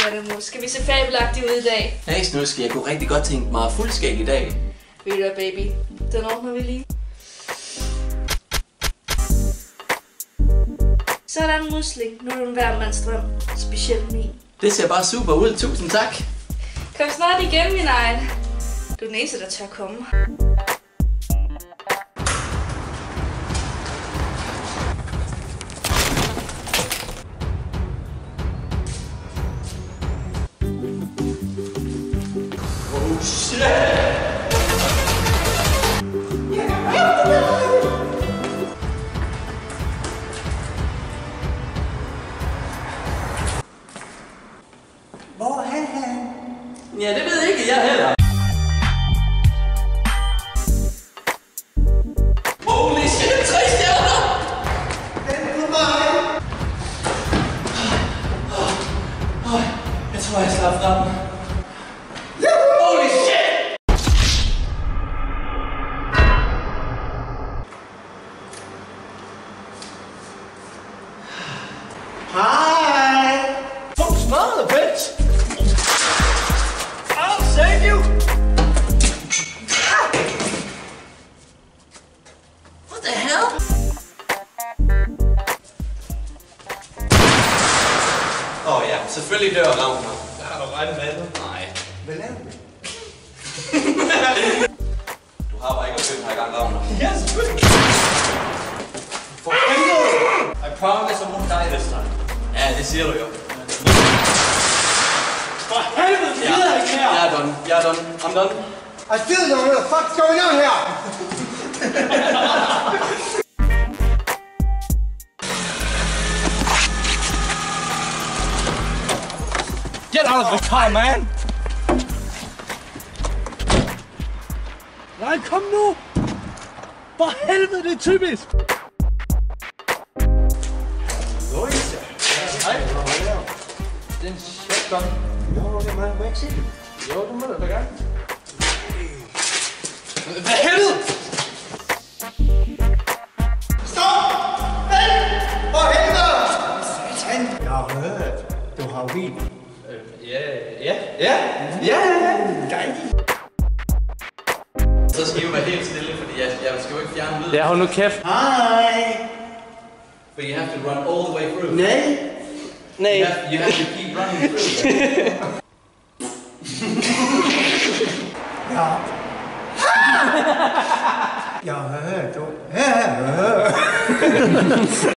Svandemus. Skal vi se fabelagtige ud i dag? Hey Snuske, jeg kunne rigtig godt tænke mig fuldskæg i dag. Ved du baby? Den ordner vi lige. Sådan, musling. Nu er du en hver mands drøm. Specielt min. Det ser bare super ud, tusind tak. Kom snart igen, min egen. Du er den eneste, der tør komme. Shit! Hvor er han? Ja, det ved ikke jeg heller. Holy shit, tre stjerner! Vent på mig! Jeg tror, jeg slap fra den. Hej! Fuck smadret, bitch! I'll save you! What the hell? Åh oh, ja, selvfølgelig dør Ravner. Jeg har du regnet med det? Nej. Hvad laver? Du I promise I won't die this time. Ja, det siger du jo. For helvede, det gider jeg ikke mere! Jeg er done. Jeg er done. I'm done. I still don't know what the fuck's going on here! Get out of the car, man! Nej, kom nu! For helvede, det er typisk! En shotgun. Jo, det må jeg ikke se det. Jo, det må du da gerne. Hvad helvede? Stop! Vent! For helvede! Satan! Jeg har hørt, du har vin. Ja, ja, ja, ja, ja. Så skal I jo være helt stille, fordi jeg, jeg skal jo ikke fjerne lyden. Ja, hold nu kæft. Hej! But you have to run all the way through. Nej. You Nej. have, you have to keep running through. Ja. Jeg har hørt, du... Ja.